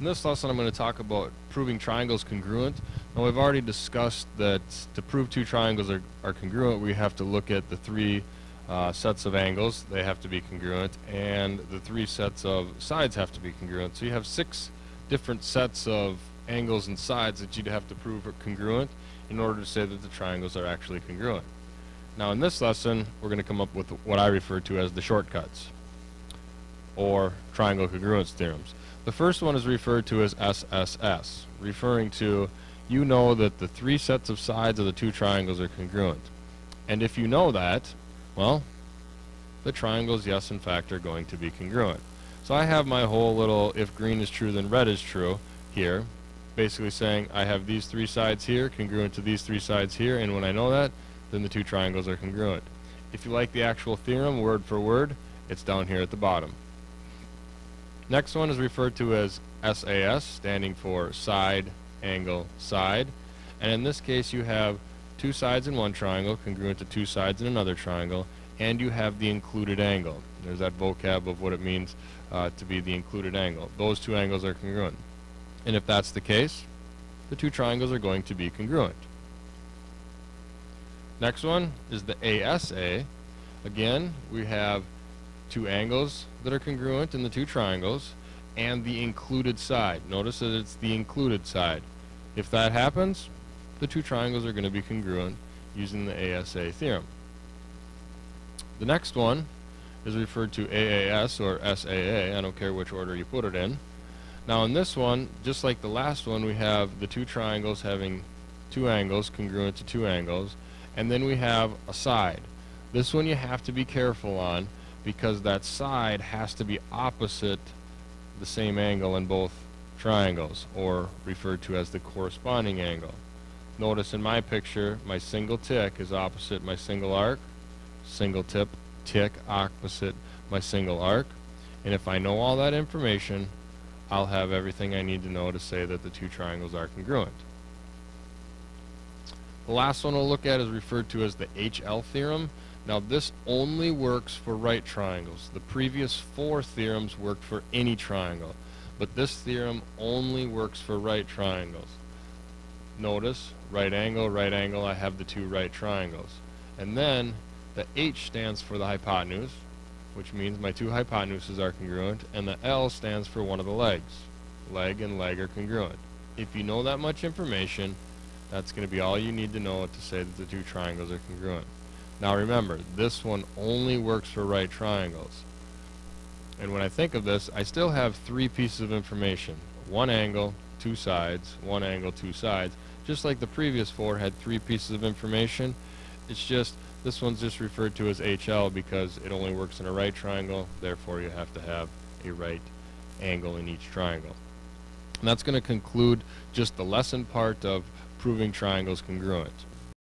In this lesson I'm going to talk about proving triangles congruent. Now we've already discussed that to prove two triangles are, are congruent we have to look at the three uh, sets of angles, they have to be congruent, and the three sets of sides have to be congruent. So you have six different sets of angles and sides that you'd have to prove are congruent in order to say that the triangles are actually congruent. Now in this lesson we're going to come up with what I refer to as the shortcuts or triangle congruence theorems. The first one is referred to as SSS, referring to you know that the three sets of sides of the two triangles are congruent. And if you know that, well, the triangles, yes, in fact, are going to be congruent. So I have my whole little if green is true, then red is true here, basically saying I have these three sides here congruent to these three sides here, and when I know that, then the two triangles are congruent. If you like the actual theorem, word for word, it's down here at the bottom. Next one is referred to as SAS, standing for side, angle, side. And in this case, you have two sides in one triangle congruent to two sides in another triangle, and you have the included angle. There's that vocab of what it means uh, to be the included angle. Those two angles are congruent. And if that's the case, the two triangles are going to be congruent. Next one is the ASA. Again, we have two angles that are congruent in the two triangles and the included side. Notice that it's the included side. If that happens, the two triangles are going to be congruent using the ASA theorem. The next one is referred to AAS or SAA. I don't care which order you put it in. Now in this one, just like the last one, we have the two triangles having two angles congruent to two angles, and then we have a side. This one you have to be careful on because that side has to be opposite the same angle in both triangles or referred to as the corresponding angle. Notice in my picture my single tick is opposite my single arc, single tip tick opposite my single arc and if I know all that information I'll have everything I need to know to say that the two triangles are congruent. The last one we'll look at is referred to as the HL theorem now this only works for right triangles. The previous four theorems worked for any triangle, but this theorem only works for right triangles. Notice, right angle, right angle, I have the two right triangles. And then the H stands for the hypotenuse, which means my two hypotenuses are congruent, and the L stands for one of the legs. Leg and leg are congruent. If you know that much information, that's going to be all you need to know to say that the two triangles are congruent. Now remember, this one only works for right triangles. And when I think of this, I still have three pieces of information. One angle, two sides, one angle, two sides. Just like the previous four had three pieces of information, it's just, this one's just referred to as HL because it only works in a right triangle, therefore you have to have a right angle in each triangle. And that's going to conclude just the lesson part of proving triangles congruent.